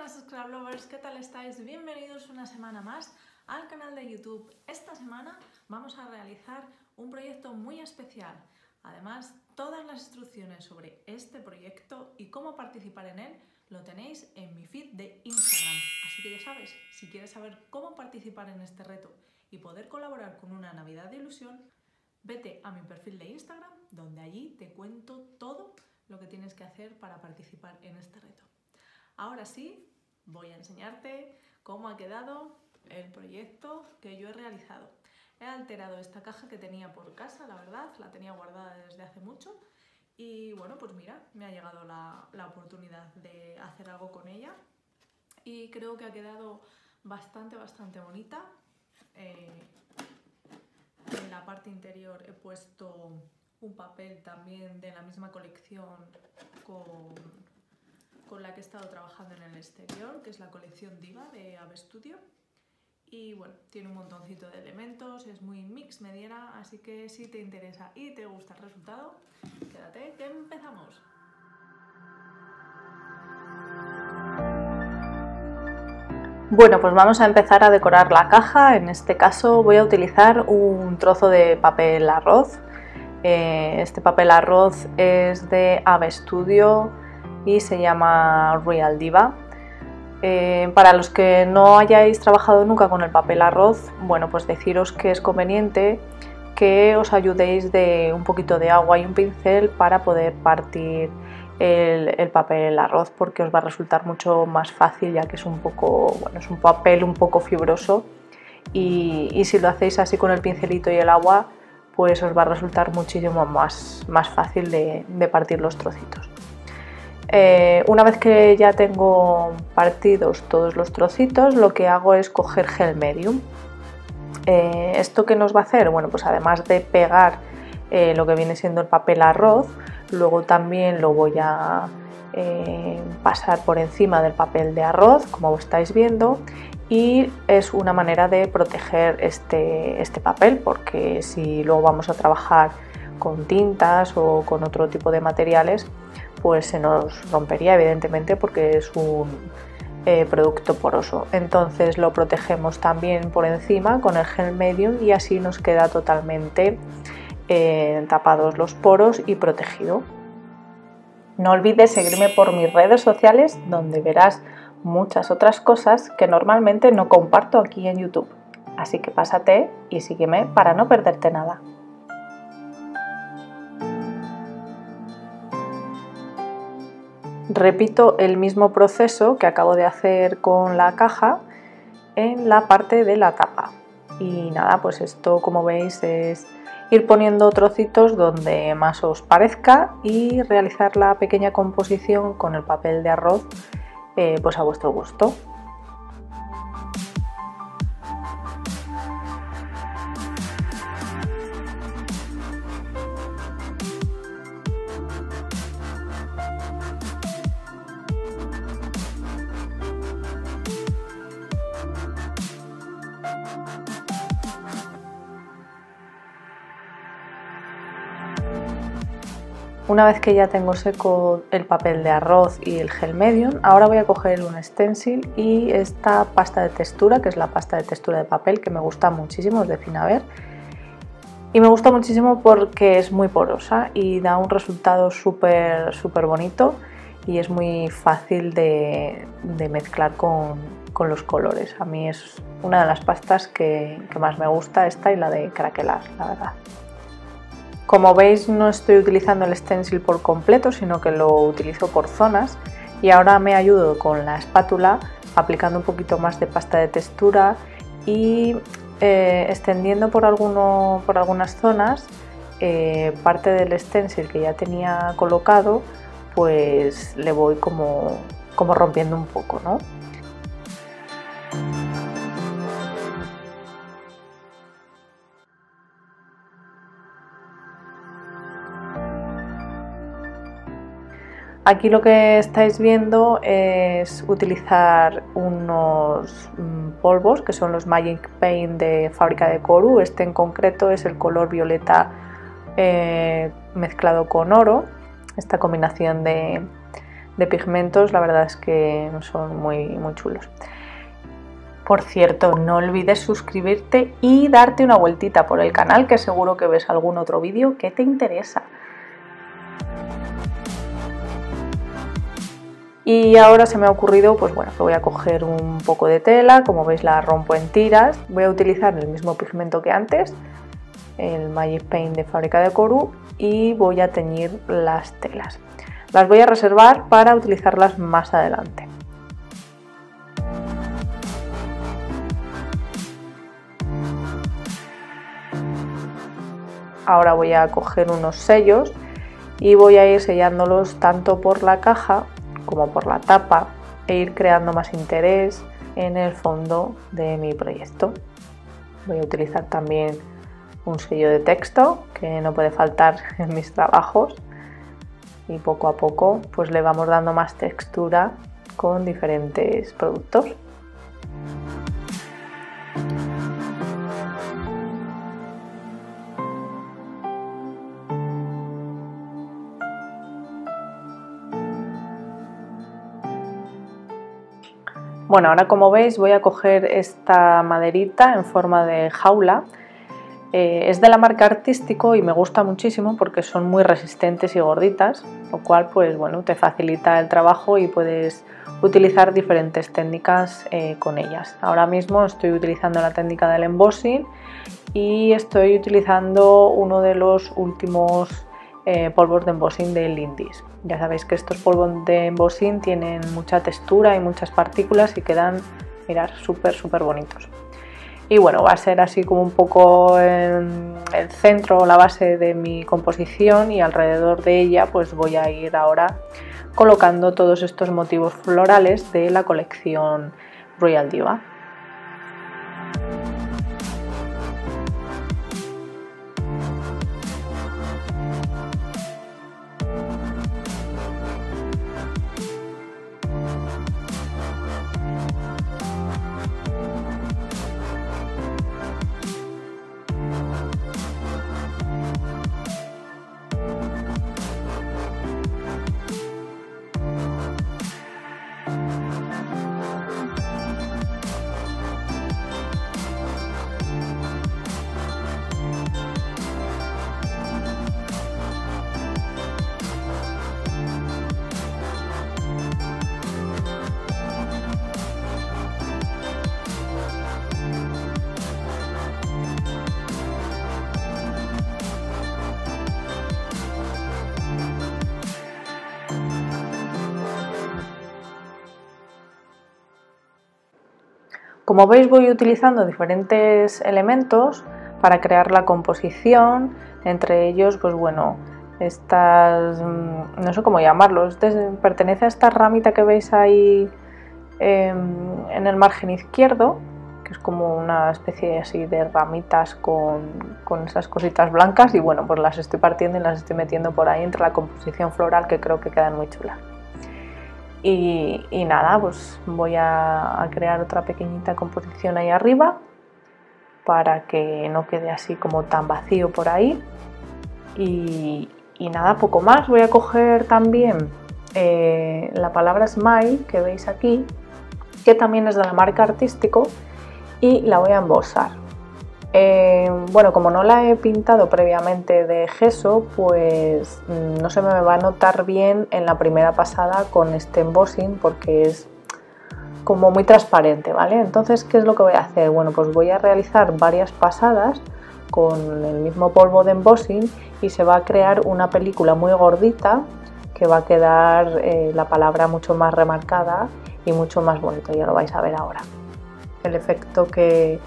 buenas Scrap Lovers, ¿qué tal estáis? Bienvenidos una semana más al canal de YouTube. Esta semana vamos a realizar un proyecto muy especial. Además, todas las instrucciones sobre este proyecto y cómo participar en él lo tenéis en mi feed de Instagram. Así que ya sabes, si quieres saber cómo participar en este reto y poder colaborar con una Navidad de ilusión, vete a mi perfil de Instagram, donde allí te cuento todo lo que tienes que hacer para participar en este reto. Ahora sí, voy a enseñarte cómo ha quedado el proyecto que yo he realizado. He alterado esta caja que tenía por casa, la verdad, la tenía guardada desde hace mucho y bueno, pues mira, me ha llegado la, oportunidad de hacer algo con ella y creo que ha quedado bastante, bastante bonita. Eh, en la parte interior he puesto un papel también de la misma colección con con la que he estado trabajando en el exterior, que es la colección Diva de Ave Studio. Y bueno, tiene un montoncito de elementos, es muy mix mediana, así que si te interesa y te gusta el resultado, quédate que empezamos. Bueno, pues vamos a empezar a decorar la caja. En este caso voy a utilizar un trozo de papel arroz. Eh, este papel arroz es de Ave Studio y se llama Real Diva. Eh, para los que no hayáis trabajado nunca con el papel arroz, bueno, pues deciros que es conveniente que os ayudéis de un poquito de agua y un pincel para poder partir el, papel arroz porque os va a resultar mucho más fácil ya que es un poco, bueno, es un papel un poco fibroso y, si lo hacéis así con el pincelito y el agua pues os va a resultar muchísimo más, más fácil de partir los trocitos. Eh, una vez que ya tengo partidos todos los trocitos, lo que hago es coger gel medium. Eh, ¿Esto qué nos va a hacer? Bueno, pues además de pegar eh, lo que viene siendo el papel arroz, luego también lo voy a pasar por encima del papel de arroz, como estáis viendo, y es una manera de proteger este, este papel, porque si luego vamos a trabajar con tintas o con otro tipo de materiales, pues se nos rompería evidentemente porque es un eh, producto poroso. Entonces lo protegemos también por encima con el gel medium y así nos queda totalmente eh, tapados los poros y protegido. No olvides seguirme por mis redes sociales donde verás muchas otras cosas que normalmente no comparto aquí en YouTube. Así que pásate y sígueme para no perderte nada. Repito el mismo proceso que acabo de hacer con la caja en la parte de la tapa. Y nada pues esto como veis es ir poniendo trocitos donde más os parezca y realizar la pequeña composición con el papel de arroz eh, pues a vuestro gusto Una vez que ya tengo seco el papel de arroz y el gel medium, ahora voy a coger un stencil y esta pasta de textura, que es la pasta de textura de papel que me gusta muchísimo, es de Finaver. Y me gusta muchísimo porque es muy porosa y da un resultado súper súper bonito y es muy fácil de, mezclar con, los colores. A mí es una de las pastas que, que más me gusta, esta y la de craquelar, la verdad. Como veis no estoy utilizando el stencil por completo, sino que lo utilizo por zonas y ahora me ayudo con la espátula aplicando un poquito más de pasta de textura y eh, extendiendo por, algunas zonas eh, parte del stencil que ya tenía colocado, pues le voy como, como rompiendo un poco, ¿no? Aquí lo que estáis viendo es utilizar unos mm, polvos que son los Magic Paint de fábrica de Coru. Este en concreto es el color violeta eh, mezclado con oro, esta combinación de, de pigmentos, la verdad es que son muy, muy chulos. Por cierto, no olvides suscribirte y darte una vueltita por el canal, que seguro que ves algún otro vídeo que te interesa. Y ahora se me ha ocurrido, pues bueno, que voy a coger un poco de tela, como veis la rompo en tiras, voy a utilizar el mismo pigmento que antes, el Magic Paint de fábrica de Coru y voy a teñir las telas. Las voy a reservar para utilizarlas más adelante. Ahora voy a coger unos sellos y voy a ir sellándolos tanto por la caja como por la tapa e ir creando más interés en el fondo de mi proyecto. Voy a utilizar también un sello de texto que no puede faltar en mis trabajos y poco a poco pues le vamos dando más textura con diferentes productos. Bueno, ahora como veis voy a coger esta maderita en forma de jaula. Eh, es de la marca Artístico y me gusta muchísimo porque son muy resistentes y gorditas, lo cual pues bueno, te facilita el trabajo y puedes utilizar diferentes técnicas eh, con ellas. Ahora mismo estoy utilizando la técnica del embossing y estoy utilizando uno de los últimos eh, polvos de embossing de Lindis. Ya sabéis que estos polvos de embossing tienen mucha textura y muchas partículas y quedan, mirar, súper, súper bonitos. Y bueno, va a ser así como un poco el centro, la base de mi composición y alrededor de ella pues voy a ir ahora colocando todos estos motivos florales de la colección Royal Diva. Como veis voy utilizando diferentes elementos para crear la composición, entre ellos pues bueno, estas, mm, no sé cómo llamarlos, pertenece a esta ramita que veis ahí em, en el margen izquierdo, que es como una especie así de ramitas con, con esas cositas blancas. Y bueno, pues las estoy partiendo y las estoy metiendo por ahí entre la composición floral que creo que quedan muy chulas. Y, nada, pues voy a, crear otra pequeñita composición ahí arriba para que no quede así como tan vacío por ahí. Y, nada, poco más. Voy a coger también eh, la palabra smile que veis aquí, que también es de la marca artístico, y la voy a embosar. Eh, bueno, como no la he pintado previamente de gesso, pues mm, no se me va a notar bien en la primera pasada con este embossing porque es como muy transparente, ¿vale? Entonces, ¿qué es lo que voy a hacer? Bueno, pues voy a realizar varias pasadas con el mismo polvo de embossing y se va a crear una película muy gordita que va a quedar eh, la palabra mucho más remarcada y mucho más bonito, ya lo vais a ver ahora. El efecto que,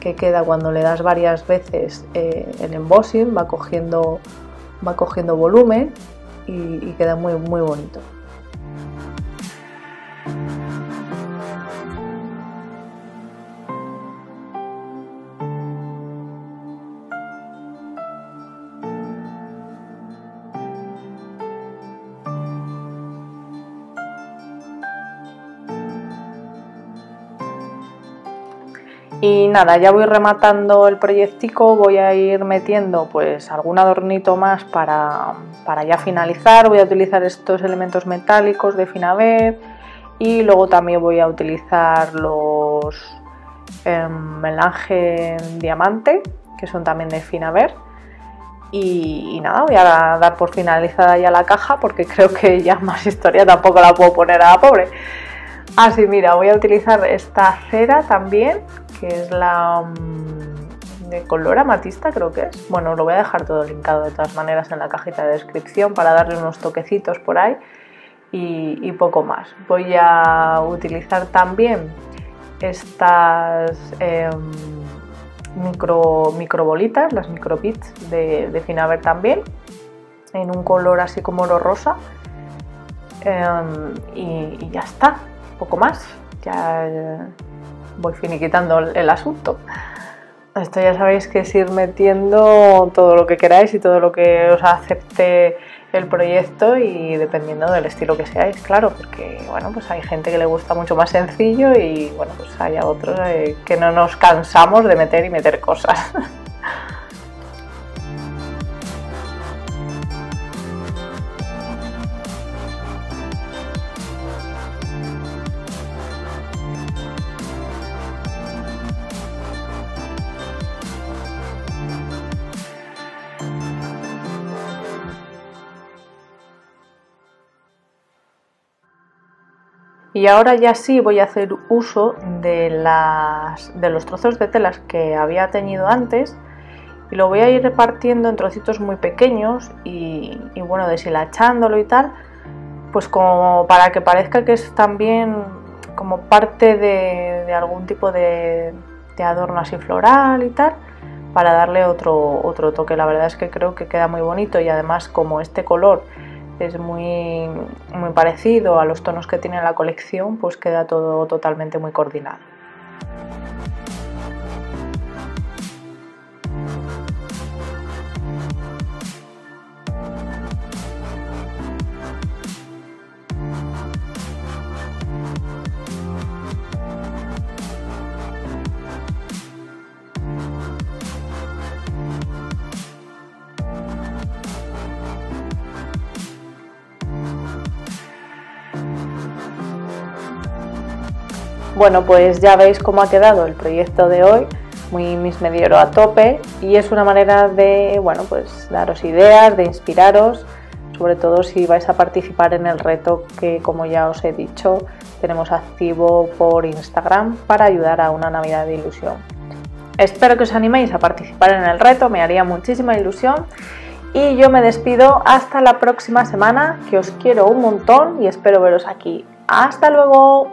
que queda cuando le das varias veces eh, el embossing, va cogiendo, va cogiendo volumen y, y queda muy, muy bonito. Y nada, ya voy rematando el proyectico, voy a ir metiendo pues algún adornito más para, para ya finalizar. Voy a utilizar estos elementos metálicos de Finaver y luego también voy a utilizar los eh, melange diamante, que son también de Finaver. Y, y, nada, voy a dar por finalizada ya la caja porque creo que ya más historia tampoco la puedo poner a la pobre. Así, mira, voy a utilizar esta cera también, que es la mm, de color amatista, creo que es. Bueno, lo voy a dejar todo linkado de todas maneras en la cajita de descripción para darle unos toquecitos por ahí y, poco más. Voy a utilizar también estas em, micro, micro bolitas, las micro bits de, de Finaver también, en un color así como lo rosa. Em, y ya está poco más. Ya eh, voy finiquitando el asunto. Esto ya sabéis que es ir metiendo todo lo que queráis y todo lo que os acepte el proyecto y dependiendo del estilo que seáis, claro, porque bueno, pues hay gente que le gusta mucho más sencillo y bueno, pues hay otros eh, que no nos cansamos de meter y meter cosas. Y ahora ya sí voy a hacer uso de, las, de los trozos de telas que había teñido antes y lo voy a ir repartiendo en trocitos muy pequeños y, bueno, deshilachándolo y tal, pues como para que parezca que es también como parte de, algún tipo de, de, adorno así floral y tal, para darle otro, otro toque. La verdad es que creo que queda muy bonito y además como este color es muy, muy parecido a los tonos que tiene la colección, pues queda todo totalmente muy coordinado. Bueno, pues ya veis cómo ha quedado el proyecto de hoy, muy Miss Mediero a tope y es una manera de, bueno, pues daros ideas, de inspiraros, sobre todo si vais a participar en el reto que, como ya os he dicho, tenemos activo por Instagram para ayudar a una Navidad de ilusión. Espero que os animéis a participar en el reto, me haría muchísima ilusión. Y yo me despido hasta la próxima semana, que os quiero un montón y espero veros aquí. Hasta luego.